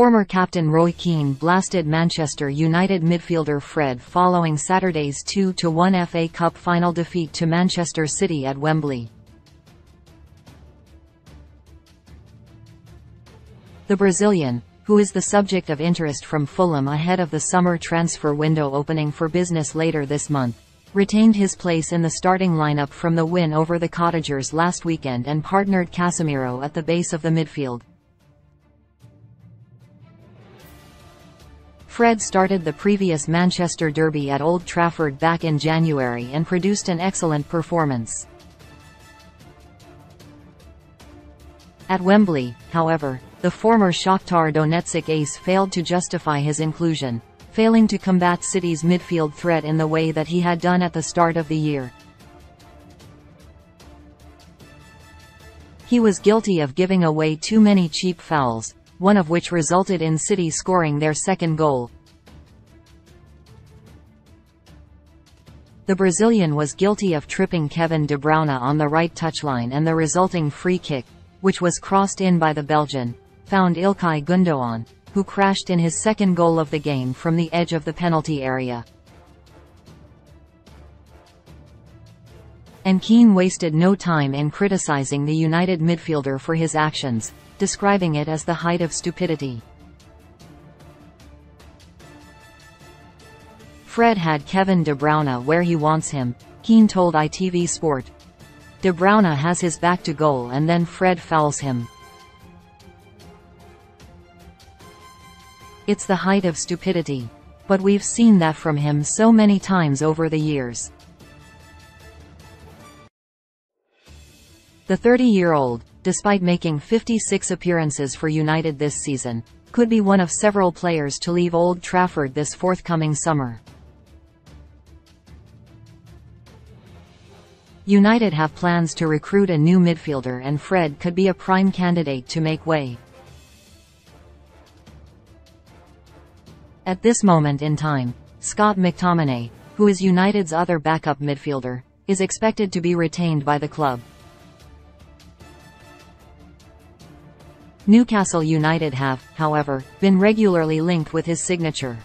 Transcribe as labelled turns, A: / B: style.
A: Former captain Roy Keane blasted Manchester United midfielder Fred following Saturday's 2-1 FA Cup final defeat to Manchester City at Wembley. The Brazilian, who is the subject of interest from Fulham ahead of the summer transfer window opening for business later this month, retained his place in the starting lineup from the win over the Cottagers last weekend and partnered Casemiro at the base of the midfield. Fred started the previous Manchester derby at Old Trafford back in January and produced an excellent performance. At Wembley, however, the former Shakhtar Donetsk ace failed to justify his inclusion, failing to combat City's midfield threat in the way that he had done at the start of the year. He was guilty of giving away too many cheap fouls, one of which resulted in City scoring their second goal. The Brazilian was guilty of tripping Kevin De Bruyne on the right touchline and the resulting free kick, which was crossed in by the Belgian, found Ilkay Gundogan, who crashed in his second goal of the game from the edge of the penalty area. And Keane wasted no time in criticizing the United midfielder for his actions, describing it as the height of stupidity. Fred had Kevin De Bruyne where he wants him, Keane told ITV Sport. De Bruyne has his back to goal and then Fred fouls him. It's the height of stupidity. But we've seen that from him so many times over the years. The 30-year-old, despite making 56 appearances for United this season, could be one of several players to leave Old Trafford this forthcoming summer. United have plans to recruit a new midfielder and Fred could be a prime candidate to make way. At this moment in time, Scott McTominay, who is United's other backup midfielder, is expected to be retained by the club. Newcastle United have, however, been regularly linked with his signature.